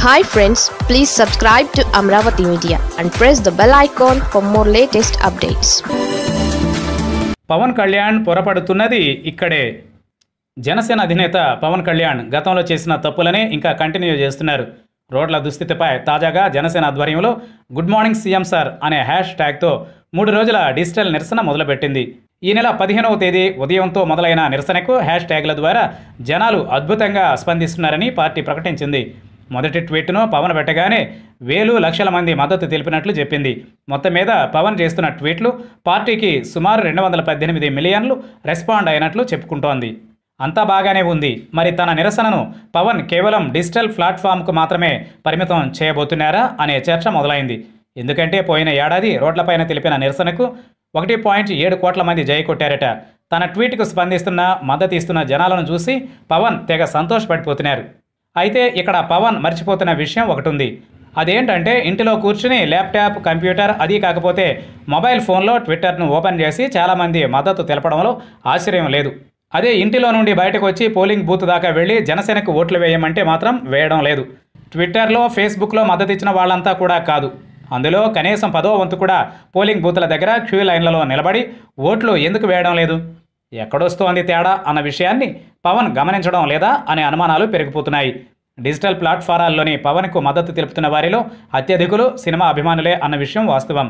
Hi friends please subscribe to Amaravati media and press the bell icon for more latest updates Pawan Kalyan పొరపడుతున్నది ఇక్కడే. జనసేన అధినేత పవన్ కళ్యాణ్ గతంలో చేసిన తప్పులనే ఇంకా continue చేస్తున్నారు. రోడ్ల దుస్థితిపై తాజాగా జనసేన ఆధ్వర్యంలో గుడ్ మార్నింగ్ సీఎం సార్ అనే హ్యాష్ ట్యాగ్తో మూడు రోజుల డిజిటల్ నిరసన మొదలుపెట్టింది. ఈ నెల పదిహేనవ తేదీ ఉదయంతో మొదలైన నిరసనకు హ్యాష్ ట్యాగ్ల ద్వారా జనాలు అద్భుతంగా స్పందిస్తున్నారని పార్టీ ప్రకటించింది. మొదటి ట్వీట్ను పవన్ పెట్టగానే వేలు లక్షల మంది మద్దతు తెలిపినట్లు చెప్పింది. మొత్తం మీద పవన్ చేస్తున్న ట్వీట్లు పార్టీకి సుమారు రెండు వందల పద్దెనిమిది మిలియన్లు రెస్పాండ్ అయినట్లు చెప్పుకుంటోంది. అంతా బాగానే ఉంది. మరి తన నిరసనను పవన్ కేవలం డిజిటల్ ప్లాట్ఫామ్కు మాత్రమే పరిమితం చేయబోతున్నారా అనే చర్చ మొదలైంది. ఎందుకంటే పోయిన ఏడాది రోడ్లపైన తెలిపిన నిరసనకు ఒకటి పాయింట్ ఏడు కోట్ల మంది జై కొట్టారట. తన ట్వీట్కు స్పందిస్తున్న మద్దతు ఇస్తున్న జనాలను చూసి పవన్ తెగ సంతోషపడిపోతున్నారు. అయితే ఇక్కడ పవన్ మర్చిపోతున్న విషయం ఒకటి ఉంది అదేంటంటే ఇంటిలో కూర్చుని ల్యాప్టాప్ కంప్యూటర్ అది కాకపోతే మొబైల్ ఫోన్లో ట్విట్టర్ను ఓపెన్ చేసి చాలామంది మద్దతు తెలపడంలో ఆశ్చర్యం లేదు. అదే ఇంటిలో నుండి బయటకు వచ్చి పోలింగ్ బూత్ దాకా వెళ్ళి జనసేనకు ఓట్లు వేయమంటే మాత్రం వేయడం లేదు. ట్విట్టర్లో ఫేస్బుక్లో మద్దతు ఇచ్చిన వాళ్ళంతా కూడా కాదు. అందులో కనీసం పదో వంతు కూడా పోలింగ్ బూత్ల దగ్గర క్యూ లైన్లలో నిలబడి ఓట్లు ఎందుకు వేయడం లేదు? ఎక్కడొస్తోంది తేడా అన్న విషయాన్ని పవన్ గమనించడం లేదా అనే అనుమానాలు పెరిగిపోతున్నాయి. డిజిటల్ ప్లాట్ఫారాల్లోని పవన్కు మద్దతు తెలుపుతున్న వారిలో అత్యధికులు సినిమా అభిమానులే అన్న విషయం వాస్తవం.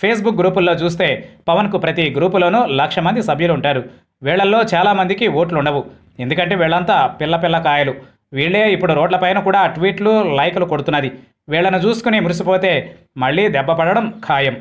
ఫేస్బుక్ గ్రూపుల్లో చూస్తే పవన్కు ప్రతి గ్రూపులోనూ లక్ష మంది సభ్యులు ఉంటారు వీళ్ళల్లో చాలామందికి ఓట్లు ఉండవు ఎందుకంటే వీళ్ళంతా పిల్ల పిల్ల కాయలు. వీళ్ళే ఇప్పుడు రోడ్లపైన కూడా ట్వీట్లు లైకులు కొడుతున్నది. వీళ్ళను చూసుకుని మురిసిపోతే మళ్ళీ దెబ్బపడడం ఖాయం.